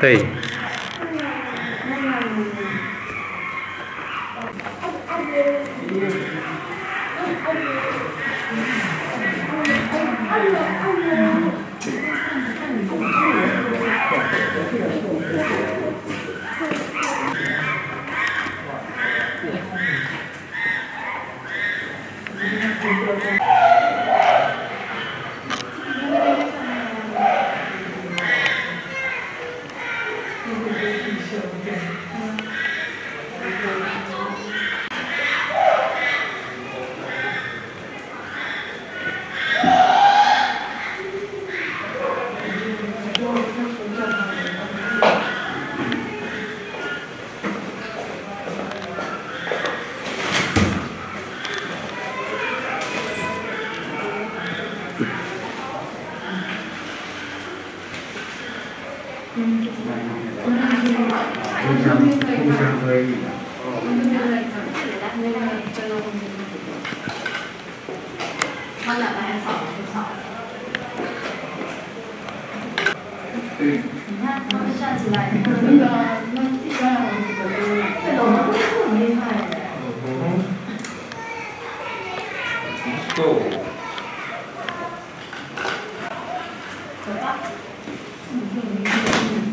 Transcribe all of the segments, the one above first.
对。互相互相可以。他两个还少不少。对。你看他们站起来，那个那一般我们狗狗，对，我们都很厉害的。够。走吧。嗯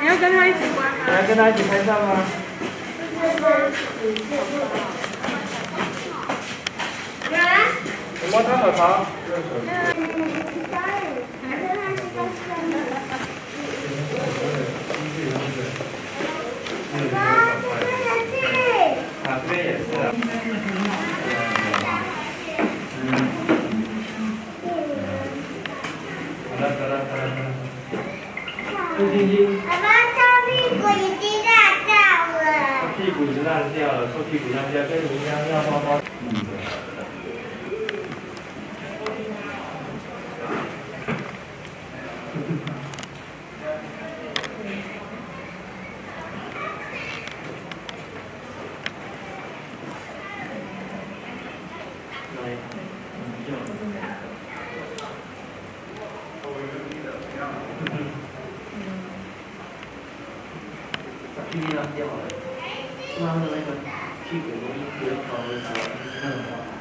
你要跟他一起关你要跟他一起拍照吗？摸他的头。朱晶晶，爸爸，这屁股已经烂掉了。屁股已经烂掉了，臭屁股烂掉，跟你一样要包包。屁股烂掉了，他的那个屁股容易割到的时候，那种。